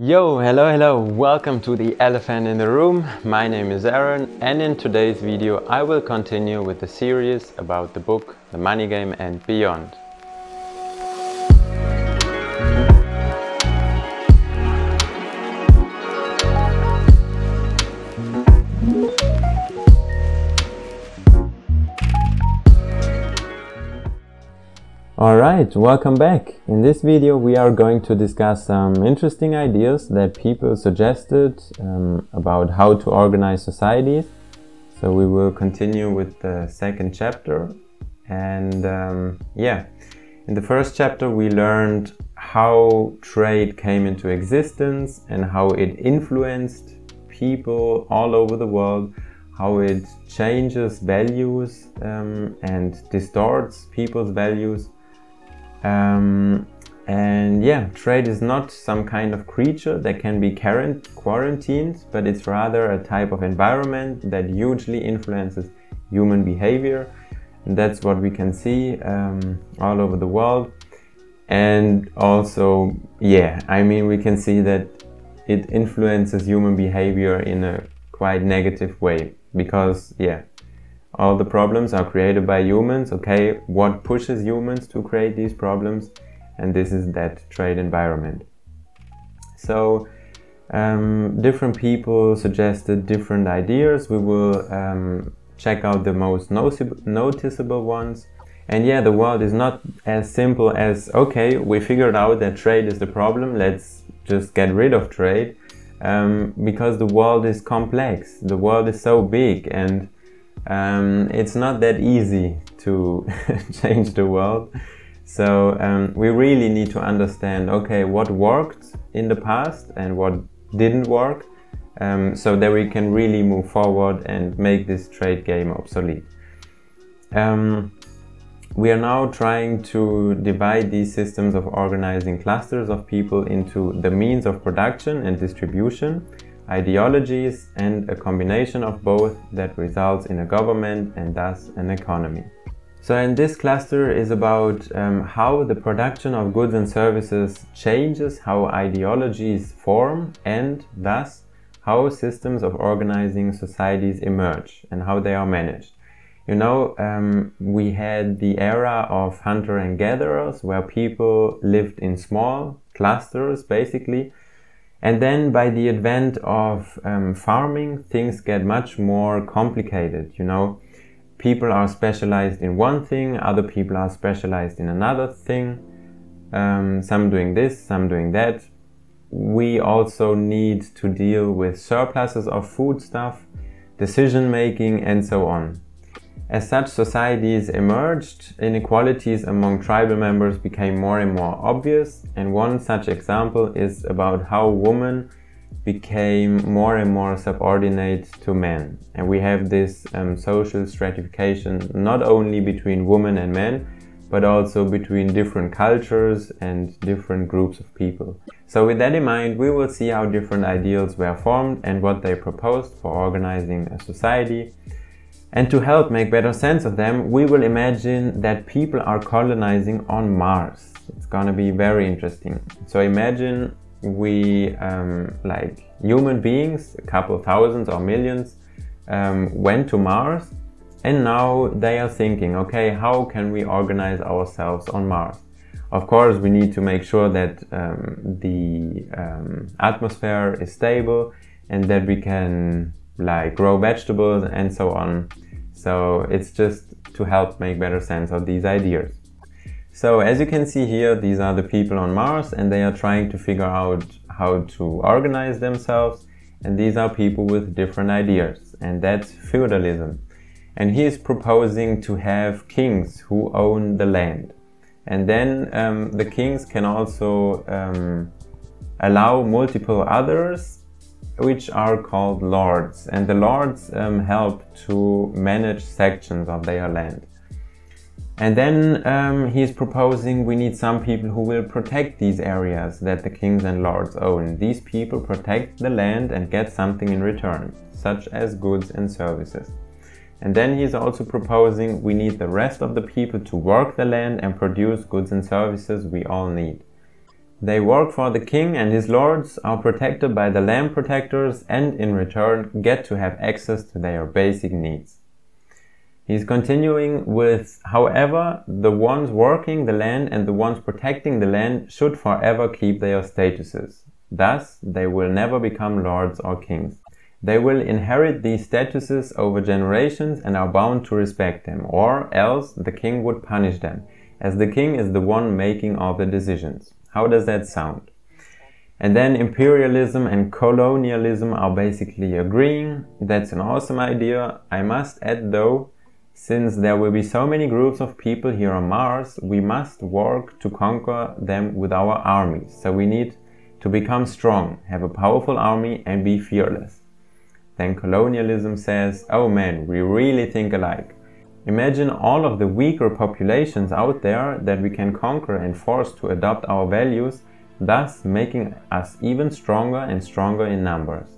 Yo, hello, hello, welcome to the elephant in the room. My name is Aaron and in today's video I will continue with the series about the book The Money Game and Beyond. Alright, welcome back. In this video we are going to discuss some interesting ideas that people suggested um, about how to organize societies. So we will continue with the second chapter and um, yeah, in the first chapter we learned how trade came into existence and how it influenced people all over the world how it changes values um, and distorts people's values um, and yeah, trade is not some kind of creature that can be quarantined, but it's rather a type of environment that hugely influences human behavior. And that's what we can see um, all over the world. And also, yeah, I mean, we can see that it influences human behavior in a quite negative way because, yeah, all the problems are created by humans. Okay, what pushes humans to create these problems? And this is that trade environment. So, um, different people suggested different ideas. We will um, check out the most noticeable ones. And yeah, the world is not as simple as okay, we figured out that trade is the problem, let's just get rid of trade. Um, because the world is complex, the world is so big, and um, it's not that easy to change the world. So um, we really need to understand, okay, what worked in the past and what didn't work, um, so that we can really move forward and make this trade game obsolete. Um, we are now trying to divide these systems of organizing clusters of people into the means of production and distribution ideologies and a combination of both that results in a government and thus an economy. So in this cluster is about um, how the production of goods and services changes how ideologies form and thus how systems of organizing societies emerge and how they are managed. You know, um, we had the era of hunter and gatherers where people lived in small clusters basically and then by the advent of um, farming, things get much more complicated, you know. People are specialized in one thing, other people are specialized in another thing. Um, some doing this, some doing that. We also need to deal with surpluses of food stuff, decision making, and so on. As such societies emerged, inequalities among tribal members became more and more obvious, and one such example is about how women became more and more subordinate to men. And we have this um, social stratification not only between women and men, but also between different cultures and different groups of people. So with that in mind, we will see how different ideals were formed and what they proposed for organizing a society and to help make better sense of them, we will imagine that people are colonizing on Mars. It's gonna be very interesting. So imagine we, um, like human beings, a couple thousands or millions, um, went to Mars and now they are thinking, okay, how can we organize ourselves on Mars? Of course, we need to make sure that um, the um, atmosphere is stable and that we can like grow vegetables and so on. So it's just to help make better sense of these ideas. So as you can see here, these are the people on Mars and they are trying to figure out how to organize themselves. And these are people with different ideas and that's feudalism. And he is proposing to have kings who own the land. And then um, the kings can also um, allow multiple others which are called lords and the lords um, help to manage sections of their land. And then um, he's proposing we need some people who will protect these areas that the kings and lords own. These people protect the land and get something in return, such as goods and services. And then he's also proposing we need the rest of the people to work the land and produce goods and services we all need. They work for the king and his lords, are protected by the land protectors, and in return get to have access to their basic needs. He's continuing with, however, the ones working the land and the ones protecting the land should forever keep their statuses. Thus, they will never become lords or kings. They will inherit these statuses over generations and are bound to respect them, or else the king would punish them, as the king is the one making all the decisions. How does that sound? And then imperialism and colonialism are basically agreeing. That's an awesome idea. I must add though, since there will be so many groups of people here on Mars, we must work to conquer them with our armies. So we need to become strong, have a powerful army, and be fearless. Then colonialism says, oh man, we really think alike. Imagine all of the weaker populations out there that we can conquer and force to adopt our values, thus making us even stronger and stronger in numbers.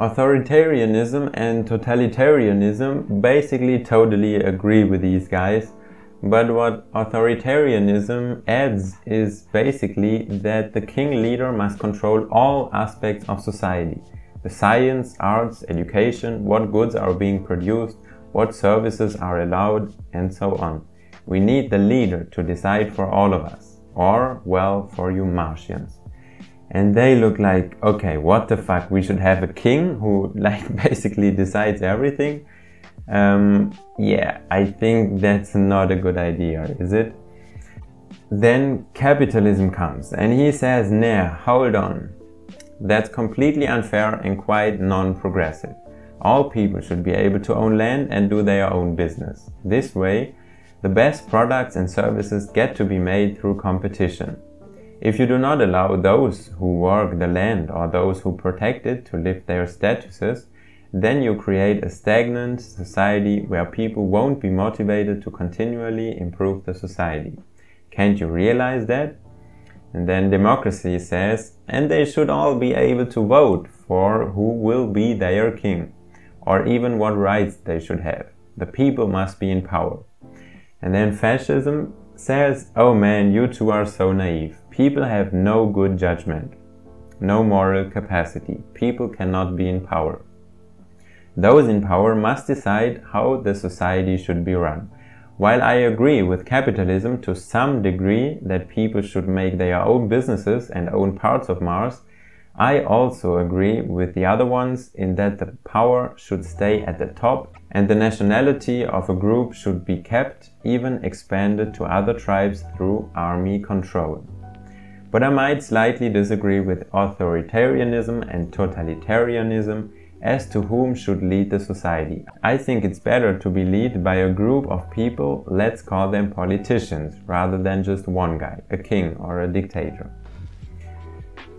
Authoritarianism and totalitarianism basically totally agree with these guys, but what authoritarianism adds is basically that the king leader must control all aspects of society the science, arts, education, what goods are being produced, what services are allowed, and so on. We need the leader to decide for all of us, or, well, for you Martians. And they look like okay what the fuck we should have a king who like basically decides everything? Um, yeah i think that's not a good idea is it? Then capitalism comes and he says nah hold on. That's completely unfair and quite non-progressive all people should be able to own land and do their own business this way the best products and services get to be made through competition if you do not allow those who work the land or those who protect it to lift their statuses, then you create a stagnant society where people won't be motivated to continually improve the society. Can't you realize that? And then democracy says, and they should all be able to vote for who will be their king, or even what rights they should have. The people must be in power. And then fascism says, oh man, you two are so naive. People have no good judgment, no moral capacity. People cannot be in power. Those in power must decide how the society should be run. While I agree with capitalism to some degree that people should make their own businesses and own parts of Mars, I also agree with the other ones in that the power should stay at the top and the nationality of a group should be kept, even expanded to other tribes through army control. But I might slightly disagree with authoritarianism and totalitarianism as to whom should lead the society. I think it's better to be led by a group of people, let's call them politicians, rather than just one guy, a king or a dictator.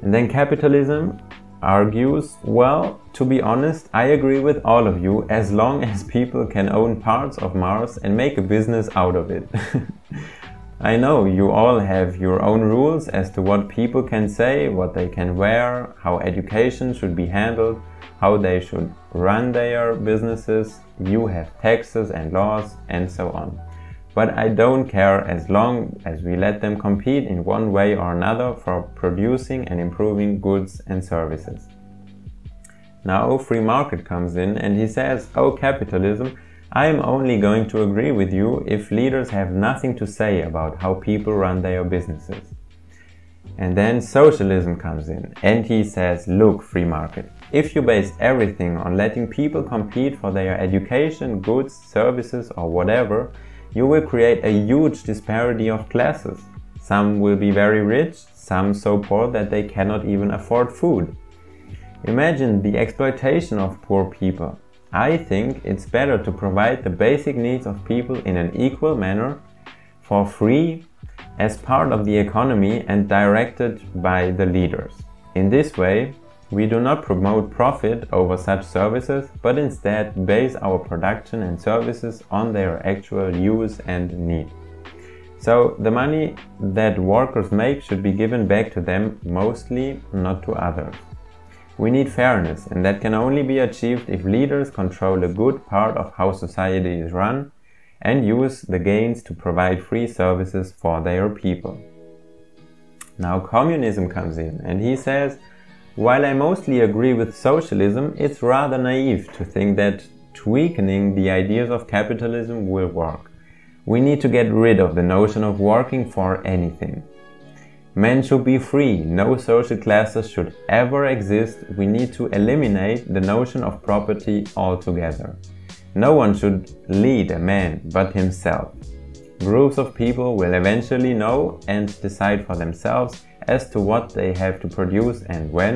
And then capitalism argues, well, to be honest, I agree with all of you as long as people can own parts of Mars and make a business out of it. I know you all have your own rules as to what people can say, what they can wear, how education should be handled, how they should run their businesses, you have taxes and laws, and so on. But I don't care as long as we let them compete in one way or another for producing and improving goods and services. Now free market comes in and he says, oh capitalism, I am only going to agree with you if leaders have nothing to say about how people run their businesses. And then socialism comes in and he says, look, free market, if you base everything on letting people compete for their education, goods, services or whatever, you will create a huge disparity of classes. Some will be very rich, some so poor that they cannot even afford food. Imagine the exploitation of poor people. I think it's better to provide the basic needs of people in an equal manner for free as part of the economy and directed by the leaders. In this way, we do not promote profit over such services, but instead base our production and services on their actual use and need. So the money that workers make should be given back to them mostly, not to others. We need fairness, and that can only be achieved if leaders control a good part of how society is run and use the gains to provide free services for their people. Now communism comes in and he says, while I mostly agree with socialism, it's rather naive to think that tweaking the ideas of capitalism will work. We need to get rid of the notion of working for anything. Men should be free, no social classes should ever exist, we need to eliminate the notion of property altogether. No one should lead a man but himself. Groups of people will eventually know and decide for themselves as to what they have to produce and when,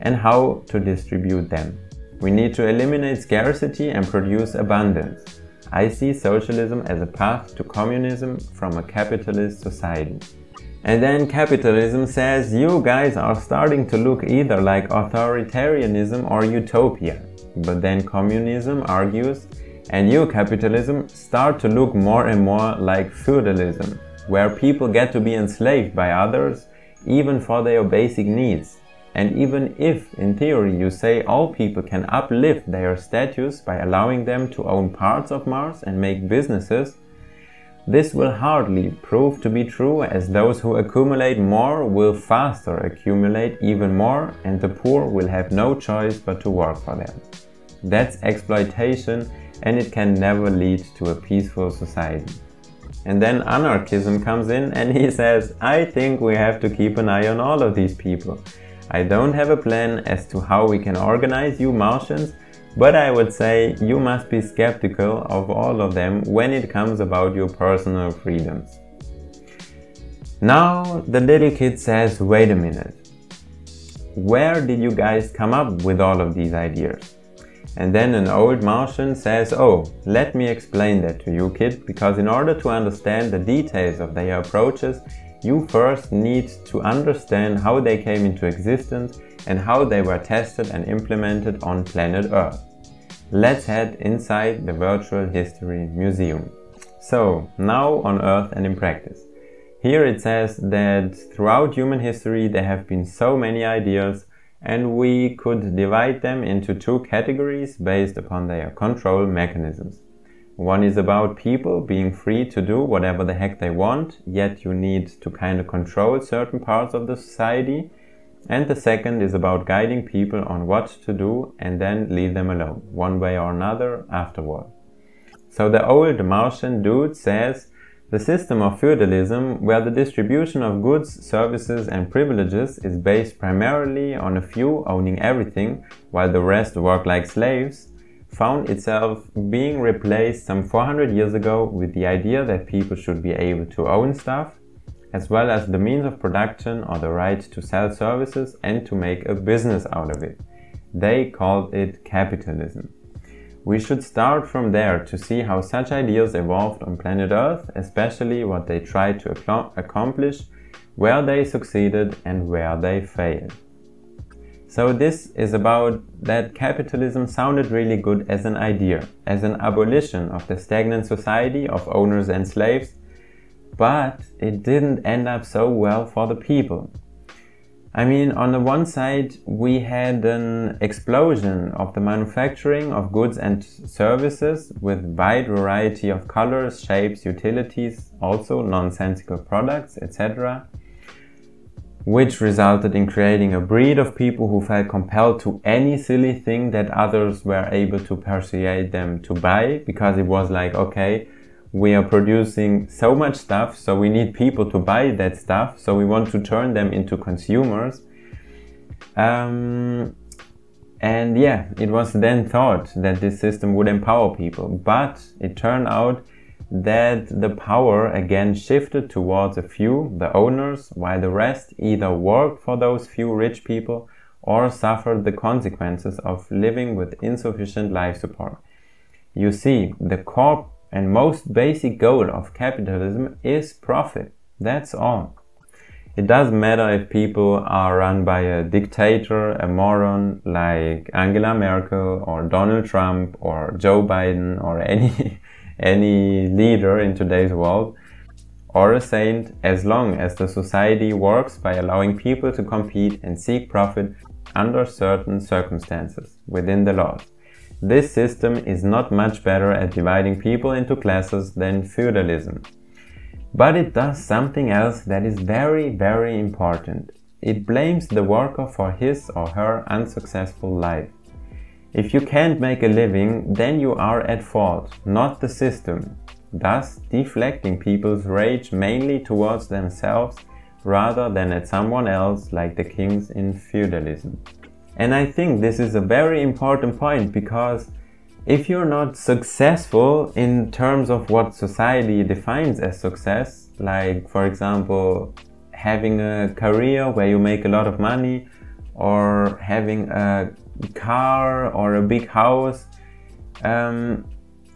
and how to distribute them. We need to eliminate scarcity and produce abundance. I see socialism as a path to communism from a capitalist society. And then capitalism says you guys are starting to look either like authoritarianism or utopia. But then communism argues and you, capitalism, start to look more and more like feudalism, where people get to be enslaved by others even for their basic needs. And even if, in theory, you say all people can uplift their status by allowing them to own parts of Mars and make businesses, this will hardly prove to be true as those who accumulate more will faster accumulate even more and the poor will have no choice but to work for them. That's exploitation and it can never lead to a peaceful society. And then anarchism comes in and he says, I think we have to keep an eye on all of these people. I don't have a plan as to how we can organize you Martians, but I would say you must be skeptical of all of them when it comes about your personal freedoms. Now the little kid says, wait a minute. Where did you guys come up with all of these ideas? And then an old Martian says, oh, let me explain that to you, kid, because in order to understand the details of their approaches, you first need to understand how they came into existence and how they were tested and implemented on planet Earth. Let's head inside the Virtual History Museum. So, now on Earth and in practice. Here it says that throughout human history there have been so many ideas and we could divide them into two categories based upon their control mechanisms. One is about people being free to do whatever the heck they want, yet you need to kind of control certain parts of the society. And the second is about guiding people on what to do and then leave them alone, one way or another afterward. So the old Martian dude says the system of feudalism, where the distribution of goods, services and privileges is based primarily on a few owning everything while the rest work like slaves, found itself being replaced some 400 years ago with the idea that people should be able to own stuff, as well as the means of production or the right to sell services and to make a business out of it. They called it capitalism. We should start from there to see how such ideas evolved on planet Earth, especially what they tried to accomplish, where they succeeded and where they failed. So this is about that capitalism sounded really good as an idea, as an abolition of the stagnant society of owners and slaves, but it didn't end up so well for the people. I mean, on the one side, we had an explosion of the manufacturing of goods and services with wide variety of colors, shapes, utilities, also nonsensical products, etc., which resulted in creating a breed of people who felt compelled to any silly thing that others were able to persuade them to buy because it was like, okay, we are producing so much stuff, so we need people to buy that stuff, so we want to turn them into consumers. Um, and yeah, it was then thought that this system would empower people, but it turned out that the power again shifted towards a few, the owners, while the rest either worked for those few rich people or suffered the consequences of living with insufficient life support. You see, the core and most basic goal of capitalism is profit. That's all. It doesn't matter if people are run by a dictator, a moron like Angela Merkel or Donald Trump or Joe Biden or any, any leader in today's world or a saint as long as the society works by allowing people to compete and seek profit under certain circumstances within the laws. This system is not much better at dividing people into classes than feudalism. But it does something else that is very, very important. It blames the worker for his or her unsuccessful life. If you can't make a living, then you are at fault, not the system, thus deflecting people's rage mainly towards themselves rather than at someone else like the kings in feudalism. And I think this is a very important point because if you're not successful in terms of what society defines as success, like for example, having a career where you make a lot of money or having a car or a big house, um,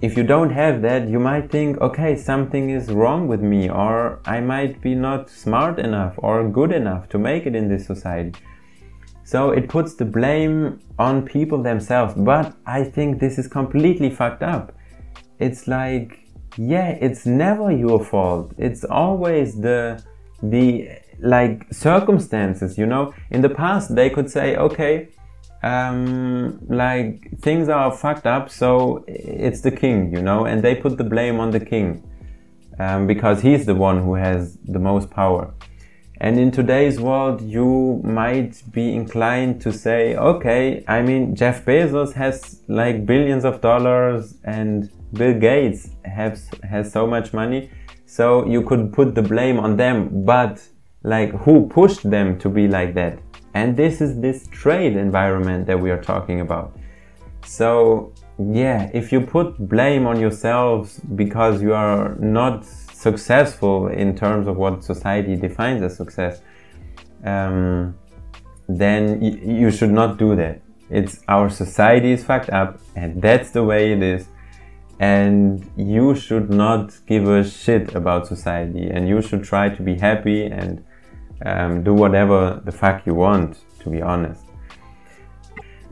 if you don't have that, you might think, okay, something is wrong with me, or I might be not smart enough or good enough to make it in this society. So it puts the blame on people themselves. But I think this is completely fucked up. It's like, yeah, it's never your fault. It's always the the like circumstances, you know. In the past they could say, okay, um, like things are fucked up, so it's the king, you know, and they put the blame on the king um, because he's the one who has the most power. And in today's world, you might be inclined to say, okay, I mean, Jeff Bezos has like billions of dollars and Bill Gates has, has so much money. So you could put the blame on them, but like who pushed them to be like that? And this is this trade environment that we are talking about. So, yeah, if you put blame on yourselves because you are not successful in terms of what society defines as success, um, then you should not do that. It's our society is fucked up, and that's the way it is. And you should not give a shit about society, and you should try to be happy and um, do whatever the fuck you want, to be honest.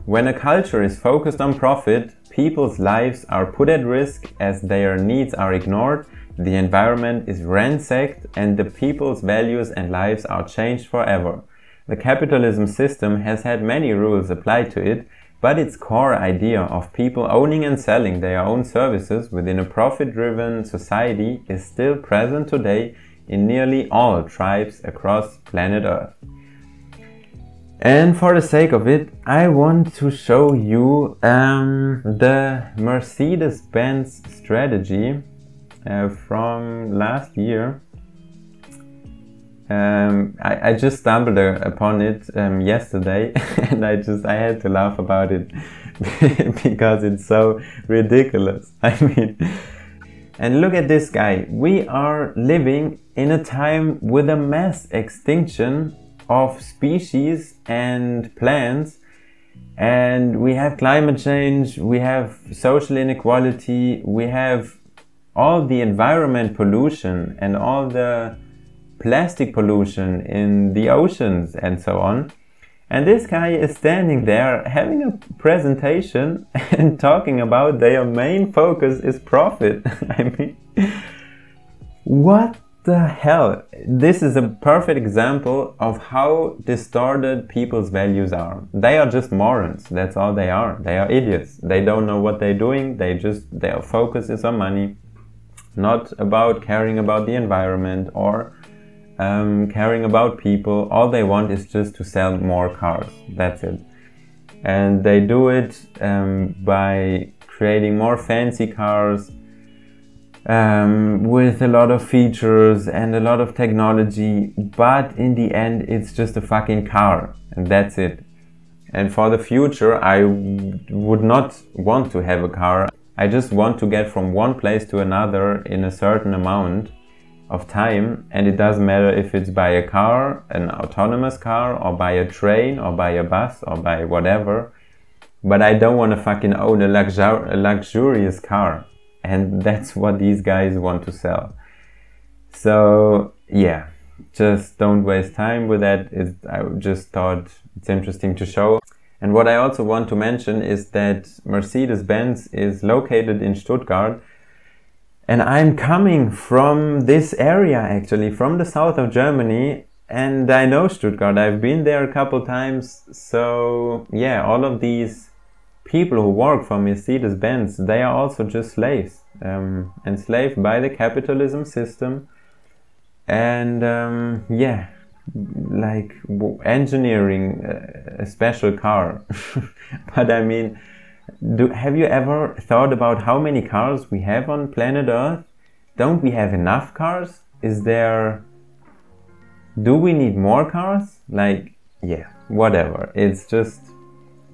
When a culture is focused on profit, people's lives are put at risk as their needs are ignored, the environment is ransacked, and the people's values and lives are changed forever. The capitalism system has had many rules applied to it, but its core idea of people owning and selling their own services within a profit driven society is still present today in nearly all tribes across planet Earth. And for the sake of it, I want to show you um, the Mercedes-Benz strategy uh, from last year. Um, I, I, just stumbled upon it um, yesterday and I just I had to laugh about it because it's so ridiculous. I mean, and look at this guy. We are living in a time with a mass extinction of species and plants and we have climate change, we have social inequality, we have all the environment pollution and all the plastic pollution in the oceans and so on. And this guy is standing there having a presentation and talking about their main focus is profit. I mean, what the hell? This is a perfect example of how distorted people's values are. They are just morons. That's all they are. They are idiots. They don't know what they're doing. They just, their focus is on money, not about caring about the environment or um, caring about people. All they want is just to sell more cars. That's it. And they do it um, by creating more fancy cars um, with a lot of features and a lot of technology. But in the end, it's just a fucking car. And that's it. And for the future, I would not want to have a car. I just want to get from one place to another in a certain amount of time and it doesn't matter if it's by a car, an autonomous car or by a train or by a bus or by whatever. But I don't want to fucking own a, luxur- a luxurious car. And that's what these guys want to sell. So yeah, just don't waste time with that. It, I just thought it's interesting to show. And what I also want to mention is that Mercedes-Benz is located in Stuttgart and I'm coming from this area actually, from the south of Germany. And I know Stuttgart, I've been there a couple times. So, yeah, all of these people who work for Mercedes Benz, they are also just slaves, um, enslaved by the capitalism system. and um, yeah like engineering a special car. But i mean do, have you ever thought about how many cars we have on planet earth? Don't we have enough cars? Is there do we need more cars? Like yeah whatever. It's just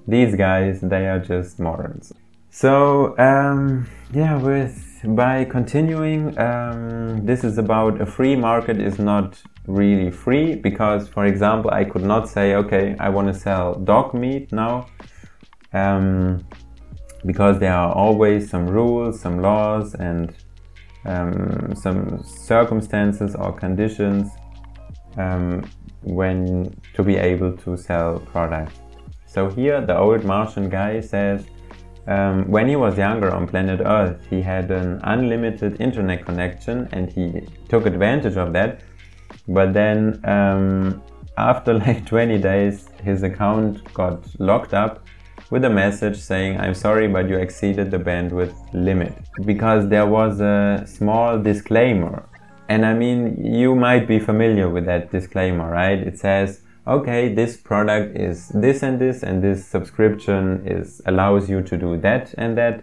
these guys they are just morons. So um, yeah with by continuing um, this is about a free market is not really free because for example I could not say okay I want to sell dog meat now um, because there are always some rules some laws and um, some circumstances or conditions um, when to be able to sell products so here the old Martian guy says um, when he was younger on planet Earth, he had an unlimited internet connection and he took advantage of that but then um, after like 20 days, his account got locked up with a message saying, I'm sorry, but you exceeded the bandwidth limit. Because there was a small disclaimer. And I mean, you might be familiar with that disclaimer, right? It says, okay, this product is this and this, and this subscription is allows you to do that and that.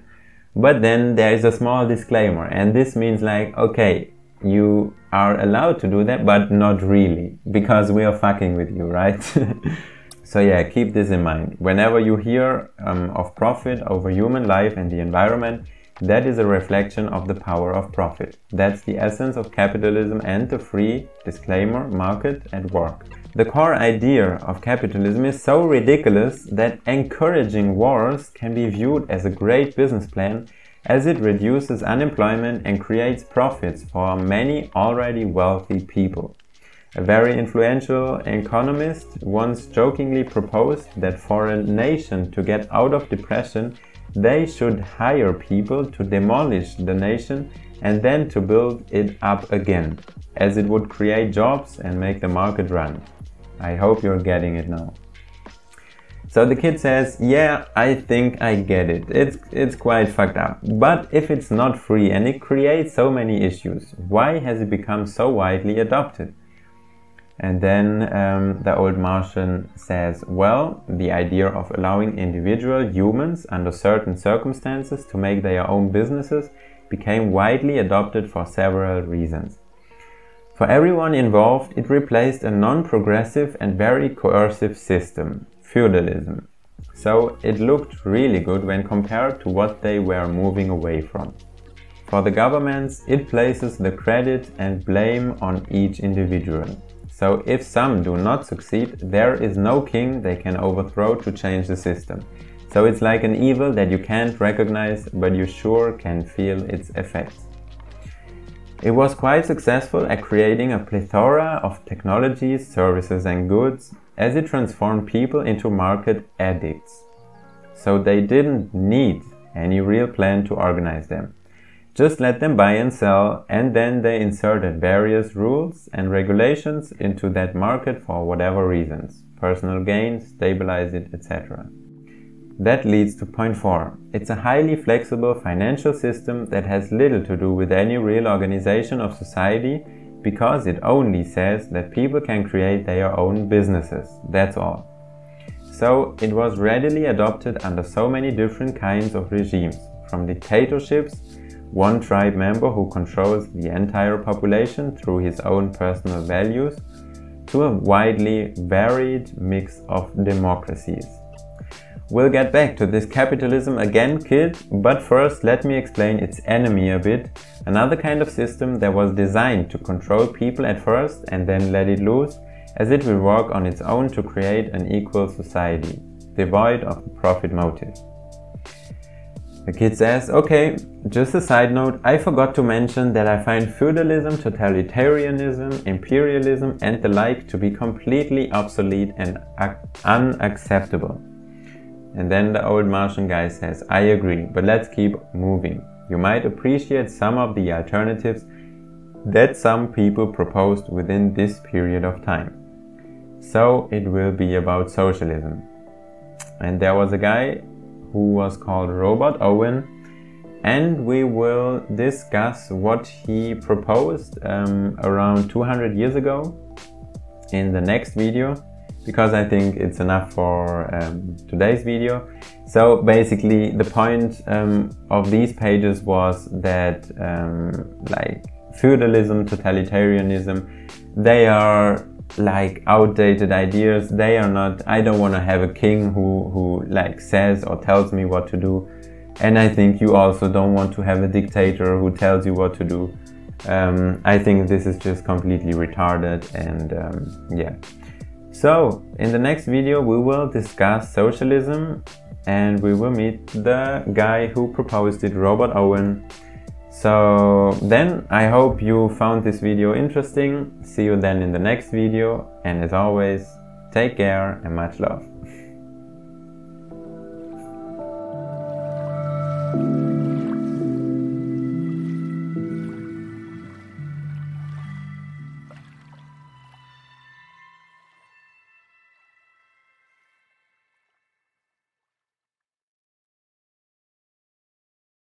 But then there is a small disclaimer, and this means like, okay, you are allowed to do that, but not really, because we are fucking with you, right? so yeah, keep this in mind. Whenever you hear um, of profit over human life and the environment, that is a reflection of the power of profit. That's the essence of capitalism and the free, disclaimer, market at work. The core idea of capitalism is so ridiculous that encouraging wars can be viewed as a great business plan as it reduces unemployment and creates profits for many already wealthy people. A very influential economist once jokingly proposed that for a nation to get out of depression, they should hire people to demolish the nation and then to build it up again, as it would create jobs and make the market run. I hope you're getting it now. So the kid says, yeah, I think I get it. It's, it's quite fucked up. But if it's not free and it creates so many issues, why has it become so widely adopted? And then um, the old Martian says, well, the idea of allowing individual humans under certain circumstances to make their own businesses became widely adopted for several reasons. For everyone involved, it replaced a non-progressive and very coercive system feudalism. So it looked really good when compared to what they were moving away from. For the governments, it places the credit and blame on each individual. So if some do not succeed, there is no king they can overthrow to change the system. So it's like an evil that you can't recognize, but you sure can feel its effects. It was quite successful at creating a plethora of technologies, services and goods as it transformed people into market addicts. So they didn't need any real plan to organize them. Just let them buy and sell, and then they inserted various rules and regulations into that market for whatever reasons personal gain, stabilize it, etc. That leads to point 4. It's a highly flexible financial system that has little to do with any real organization of society because it only says that people can create their own businesses. That's all. So it was readily adopted under so many different kinds of regimes, from dictatorships, one tribe member who controls the entire population through his own personal values, to a widely varied mix of democracies. We'll get back to this capitalism again, kid, but first let me explain its enemy a bit. Another kind of system that was designed to control people at first and then let it loose, as it will work on its own to create an equal society, devoid of the profit motive. The kid says, okay, just a side note, I forgot to mention that I find feudalism, totalitarianism, imperialism and the like to be completely obsolete and unacceptable. And then the old Martian guy says, I agree, but let's keep moving. You might appreciate some of the alternatives that some people proposed within this period of time. So it will be about socialism. And there was a guy who was called Robert Owen, and we will discuss what he proposed um, around 200 years ago in the next video because I think it's enough for um, today's video. So basically the point um, of these pages was that um, like feudalism, totalitarianism, they are like outdated ideas. They are not, I don't want to have a king who, who like says or tells me what to do. And I think you also don't want to have a dictator who tells you what to do. Um, I think this is just completely retarded and um, yeah. So, in the next video we will discuss socialism and we will meet the guy who proposed it, Robert Owen. So then I hope you found this video interesting. See you then in the next video and as always, take care and much love.